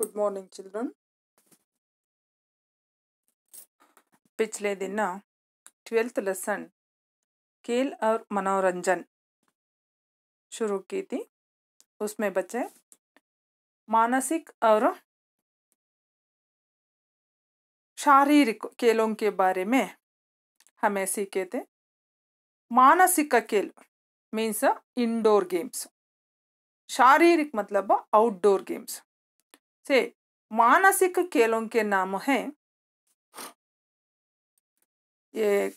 Good morning children पिछले दिन ना ट्वेल्थ लेसन खेल और मनोरंजन शुरू की थी उसमें बच्चे मानसिक और शारीरिक खेलों के बारे में हमें सीखे थे मानसिक खेल मीन्स इंडोर गेम्स शारीरिक मतलब आउटडोर गेम्स से मानसिक खेलों के नाम हैं। ये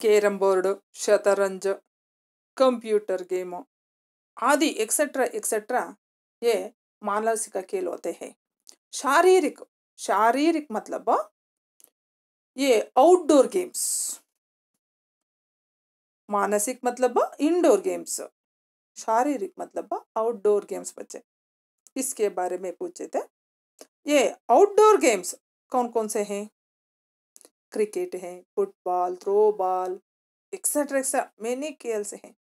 कैरम बोर्ड, शतरंज, कंप्यूटर गेम आदि एक्सेट्रा एक्सेट्रा ये मानसिक खेल होते हैं। शारीरिक शारीरिक मतलब ये आउटडोर गेम्स मानसिक मतलब इंडोर गेम्स शारीरिक मतलब आउटडोर गेम्स बच्चे इसके बारे में पूछे थे। ये आउटडोर गेम्स कौन कौन से हैं? क्रिकेट है, football throw ball etcetera etcetera many खेल से हैं।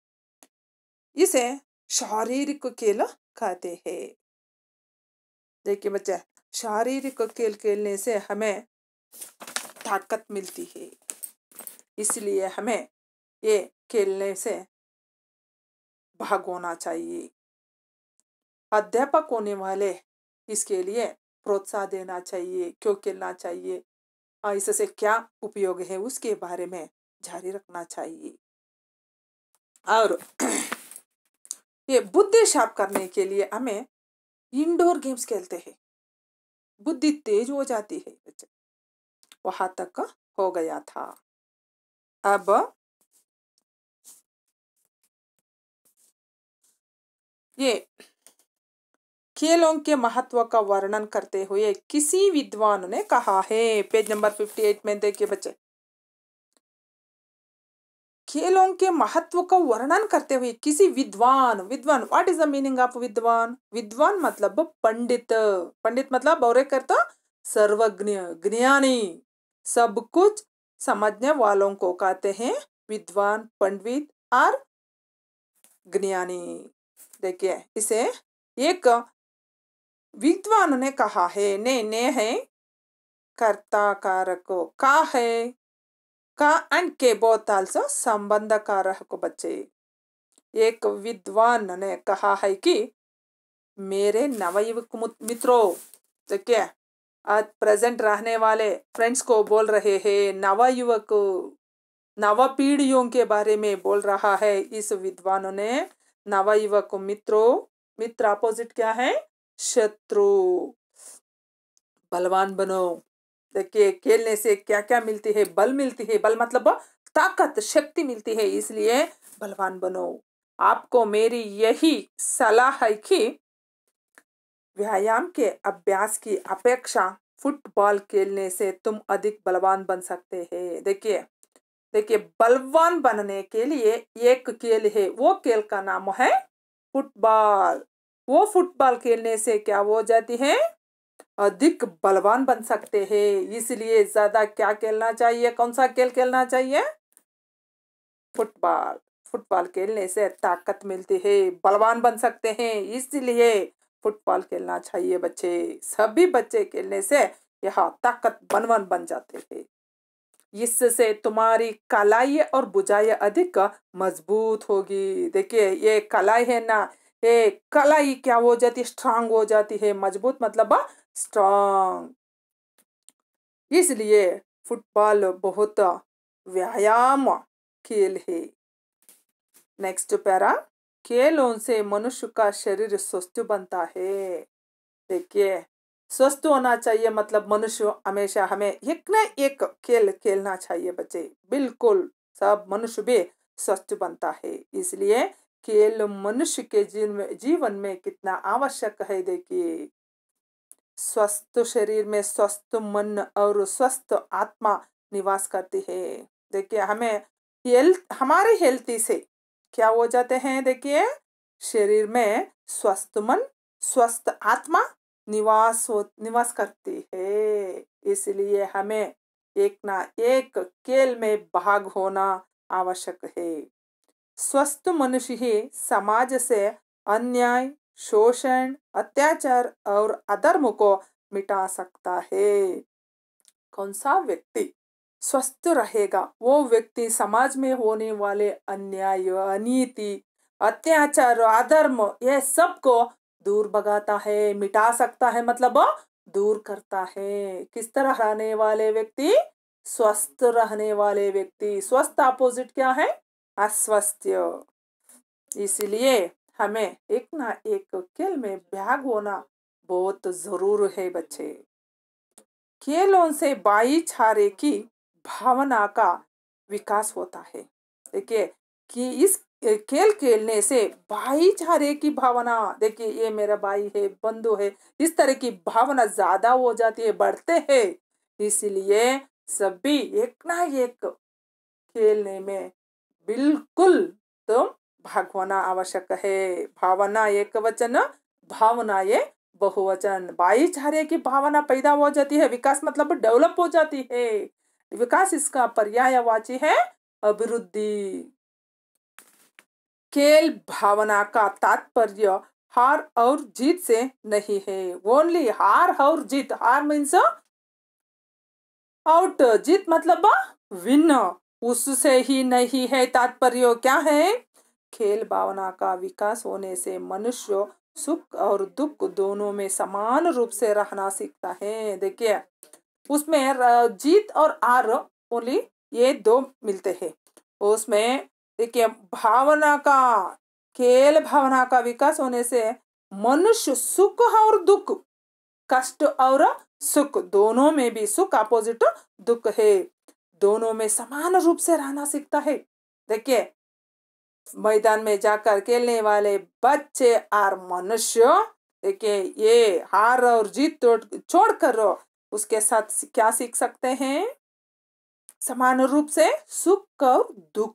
इसे शारीरिक खेल कहते हैं। देखिए बच्चे, शारीरिक खेल खेलने से हमें ताकत मिलती है। इसलिए हमें ये खेलने से भाग होना चाहिए। अध्यापक होने वाले इसके लिए प्रोत्साहन देना चाहिए, क्यों खेलना चाहिए इससे क्या उपयोग है उसके बारे में जारी रखना चाहिए। और ये बुद्धि शार्प करने के लिए हमें इंडोर गेम्स खेलते हैं। बुद्धि तेज हो जाती है, वहाँ तक हो गया था। अब ये खेलों के महत्व का वर्णन करते हुए किसी विद्वान ने कहा है। पेज नंबर फिफ्टी एट में देखिए बच्चे। खेलों के महत्व का वर्णन करते हुए किसी विद्वान विद्वान what is the meaning of विद्वान? विद्वान मतलब पंडित। पंडित मतलब और करता सर्वज्ञ, ज्ञानी। सब कुछ समझने वालों को कहते हैं विद्वान, पंडित और ज्ञानी। देखिए इसे एक विद्वान ने कहा है ने ने है कर्ता कारक का है का एंड के बोथ आल्सो संबंध कारक बच्चे एक विद्वान ने कहा है कि मेरे नवयुवक मित्रों देखिए आज प्रेजेंट रहने वाले फ्रेंड्स को बोल रहे हैं नवयुवक नव पीढ़ियों के बारे में बोल रहा है इस विद्वान ने नवयुवक मित्रों, मित्र अपोजिट क्या है? शत्रु। बलवान बनो। देखिए, खेलने से क्या क्या मिलती है? बल मिलती है। बल मतलब ताकत, शक्ति मिलती है, इसलिए बलवान बनो। आपको मेरी यही सलाह है कि व्यायाम के अभ्यास की अपेक्षा फुटबॉल खेलने से तुम अधिक बलवान बन सकते हैं। देखिए देखिए, बलवान बनने के लिए एक खेल है, वो खेल का नाम है फुटबॉल। वो फुटबॉल खेलने से क्या हो जाती है? अधिक बलवान बन सकते हैं। इसलिए ज़्यादा क्या खेलना चाहिए? कौन सा खेल खेलना चाहिए? फुटबॉल। फुटबॉल खेलने से ताकत मिलती है, बलवान बन सकते हैं। इसलिए फुटबॉल खेलना चाहिए बच्चे। सभी बच्चे खेलने से यहाँ ताकत बनवन बन जाते हैं। इससे तुम्हारी कलाई और बुझाई अधिक मज़बूत होगी। देखिए, ये कलाई है ना, ये कलाई क्या हो जाती? स्ट्रांग हो जाती है, मज़बूत मतलब स्ट्रांग इसलिए फुटबॉल बहुत व्यायाम खेल है। नेक्स्ट पैरा, खेलों से मनुष्य का शरीर स्वस्थ बनता है। देखिए स्वस्थ होना चाहिए मतलब मनुष्य हमेशा हमें एक न एक खेल खेलना चाहिए बच्चे। बिल्कुल, सब मनुष्य भी स्वस्थ बनता है। इसलिए खेल मनुष्य के जीवन जीवन में कितना आवश्यक है देखिए। स्वस्थ शरीर में स्वस्थ मन और स्वस्थ आत्मा निवास करती है। देखिए, हमें हेल्थ, हमारे हेल्थी से क्या हो जाते हैं देखिए? शरीर में स्वस्थ मन, स्वस्थ आत्मा निवास हो, निवास करती है। इसलिए हमें एक ना एक खेल में भाग होना आवश्यक है। स्वस्थ मनुष्य ही समाज से अन्याय, शोषण, अत्याचार और अधर्म को मिटा सकता है। कौन सा व्यक्ति स्वस्थ रहेगा? वो व्यक्ति समाज में होने वाले अन्याय, अनीति, अत्याचार, अधर्म ये सबको दूर भगाता है, मिटा सकता है मतलब दूर करता है। किस तरह रहने वाले व्यक्ति? स्वस्थ रहने वाले व्यक्ति। स्वस्थ अपोजिट क्या है? अस्वस्थ। इसलिए हमें एक ना एक खेल में भाग होना बहुत ज़रूर है बच्चे। खेलों से भाईचारे की भावना का विकास होता है। देखिए कि इस खेल खेलने से भाईचारे की भावना, देखिए, ये मेरा भाई है, बंधु है, इस तरह की भावना ज़्यादा हो जाती है, बढ़ते है। इसलिए सभी एक ना एक खेलने में बिल्कुल तो भाग होना आवश्यक है। भावना एक वचन, भावना ये बहुवचन। भाईचारे की भावना पैदा हो जाती है, विकास मतलब डेवलप हो जाती है। विकास इसका पर्यायवाची है, अभिवृद्धि। खेल भावना का तात्पर्य हार और जीत से नहीं है। ओनली हार और जीत। हार मीन्स आउट जीत मतलब विन उससे ही नहीं है तात्पर्य। क्या है? खेल भावना का विकास होने से मनुष्य सुख और दुख दोनों में समान रूप से रहना सीखता है। देखिए, उसमें जीत और आर ओनली ये दो मिलते हैं। उसमें देखिए, भावना का खेल भावना का विकास होने से मनुष्य सुख और दुख, कष्ट और सुख, दोनों में भी सुख अपोजिट दुख है। दोनों में समान रूप से रहना सीखता है। देखिए, मैदान में जाकर खेलने वाले बच्चे और मनुष्य, देखिए, ये हार और जीत छोड़ कर उसके साथ क्या सीख सकते हैं? समान रूप से सुख और दुख।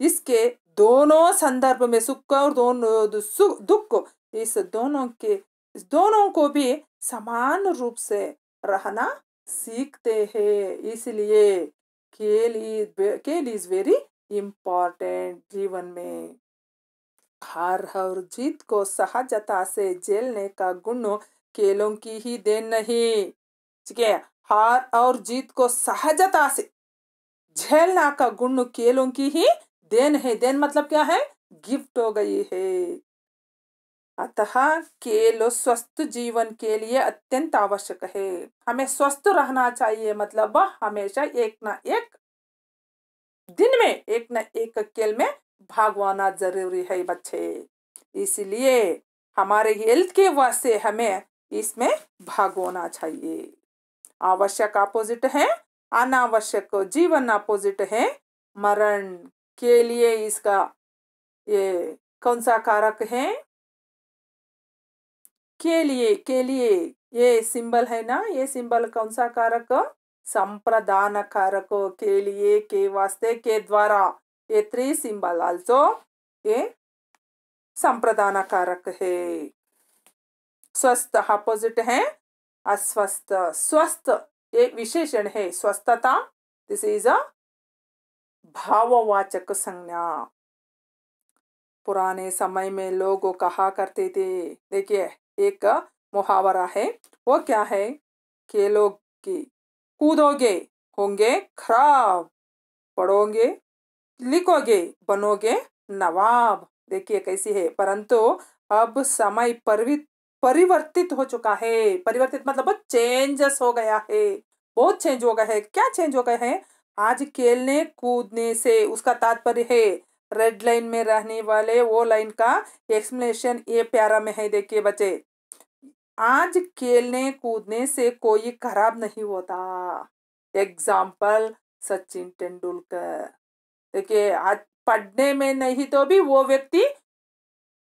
इसके दोनों संदर्भ में सुख और दोनों सुख दुख, इस दोनों के, इस दोनों को भी समान रूप से रहना सीखते हैं। इसलिए खेल इज़ खेल इज़ वेरी इम्पोर्टेंट जीवन में। हार और जीत को सहजता से झेलने का गुण खेलों की ही देन नहीं। ठीक है? हार और जीत को सहजता से झेलना का गुण खेलों की ही देन है, देन मतलब क्या है? गिफ्ट हो गई है। अतः खेल स्वस्थ जीवन के लिए अत्यंत आवश्यक है। हमें स्वस्थ रहना चाहिए मतलब हमेशा एक ना एक दिन में, एक न एक खेल में भागवाना ज़रूरी है बच्चे। इसलिए हमारे हेल्थ के वास्ते हमें इसमें भागवाना चाहिए। आवश्यक अपोजिट है, अनावश्यक जीवन अपोजिट है, मरण के लिए इसका ये कौन सा कारक है? के लिए के लिए ये सिंबल है ना? ये सिंबल कौन सा कारक? संप्रदान कारक के लिए, के वास्ते, के द्वारा। ये थ्री सिंबल आल्सो ये संप्रदान कारक है। स्वस्थ अपोजिट है। अस्वस्थ, स्वस्थ, ये विशेषण है। स्वस्थता दिस इज़ अ भाववाचक संज्ञा। पुराने समय में लोग कहा करते थे, देखिए, एक मुहावरा है, वो क्या है? खेलों की कूदोगे, होंगे खराब, पढ़ोगे, लिखोगे, बनोगे नवाब। देखिए, कैसी है। परंतु अब समय परिवित परिवर्तित हो चुका है। परिवर्तित मतलब चेंजेस हो गया है। बहुत चेंज हो गया है। क्या चेंज हो गया है? आज खेलने कूदने से उसका तात्पर्य है रेड लाइन में रहने वाले वो लाइन का एक्सप्लेनेशन ये प्यारा में है देखिए बच्चे। आज खेलने कूदने से कोई खराब नहीं होता। एग्ज़ाम्पल सचिन तेंदुलकर। देखिए, आज पढ़ने में नहीं तो भी वो व्यक्ति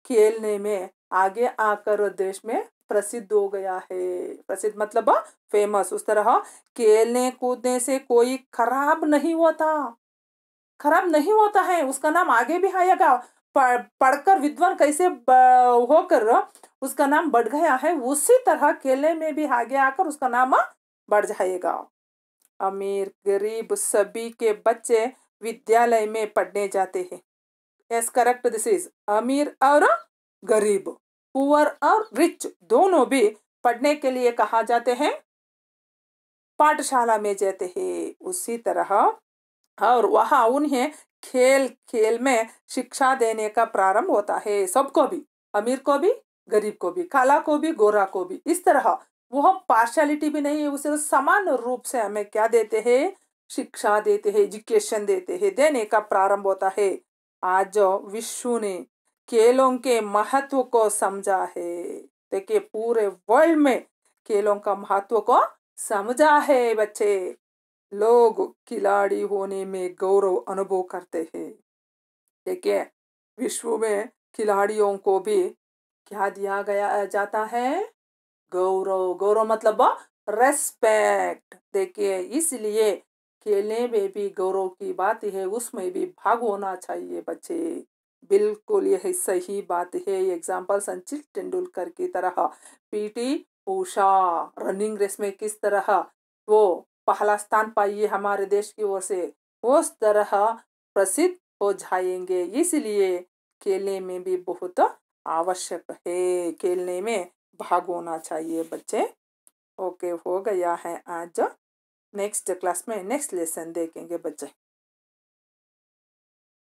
खेलने में आगे आकर देश में प्रसिद्ध हो गया है, प्रसिद्ध मतलब फ़ेमस उस तरह खेलने कूदने से कोई खराब नहीं होता खराब नहीं होता है, उसका नाम आगे भी आएगा। पढ़कर विद्वान कैसे होकर, उसका नाम बढ़ गया है, उसी तरह खेलने में भी आगे आकर उसका नाम बढ़ जाएगा। अमीर, गरीब सभी के बच्चे विद्यालय में पढ़ने जाते हैं। यस करेक्ट दिस इज़ अमीर और गरीब। पुअर और रिच दोनों भी पढ़ने के लिए कहा जाते हैं। पाठशाला में जाते हैं। उसी तरह और वहाँ उन्हें खेल खेल में शिक्षा देने का प्रारंभ होता है। सबको भी, अमीर को भी, गरीब को भी, काला को भी, गोरा को भी। इस तरह वह पार्शलिटी भी नहीं है उसे समान रूप से हमें क्या देते हैं? शिक्षा देते हैं एजुकेशन देते हैं, देने का प्रारंभ होता है। आज विश्व ने खेलों के महत्व को समझा है। देखिए, पूरे वर्ल्ड में खेलों का महत्व को समझा है बच्चे। लोग खिलाड़ी होने में गौरव अनुभव करते हैं। देखिए, विश्व में खिलाड़ियों को भी क्या दिया गया जाता है? गौरव गौरव मतलब रेस्पेक्ट देखिए, इसलिए खेलने में भी गौरव की बात है, उसमें भी भाग होना चाहिए बच्चे। बिल्कुल, यह सही बात है। एग्ज़ाम्पल संचित तेंदुलकर की तरह। पीटी उषा रनिंग रेस में किस तरह? वो पहला स्थान पाइए हमारे देश की ओर से। उस तरह प्रसिद्ध हो जाएँगे। इसलिए खेलने में भी बहुत आवश्यक है। खेलने में भाग होना चाहिए, बच्चे। ओके, हो गया है आज। नेक्स्ट क्लास में नेक्स्ट लेसन देखेंगे बच्चे।